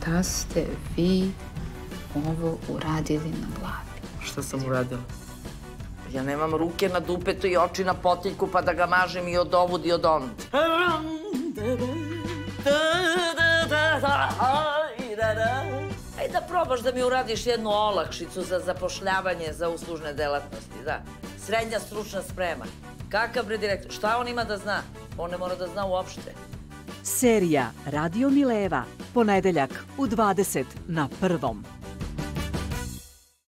šta ste vi ovo uradili na glavi? Šta sam uradila? Ja nemam ruke na dupetu i oči na potiljku pa da ga mažem i od ovud i od ond. Ajde da probaš da mi uradiš jednu olakšicu za zapošljavanje za uslužne delatnosti, da. Srednja stručna sprema. Kakav bre direktor? Šta on ima da zna? On ne mora da zna uopšte. Serija Radio Mileva, ponedeljak u 20 na prvom.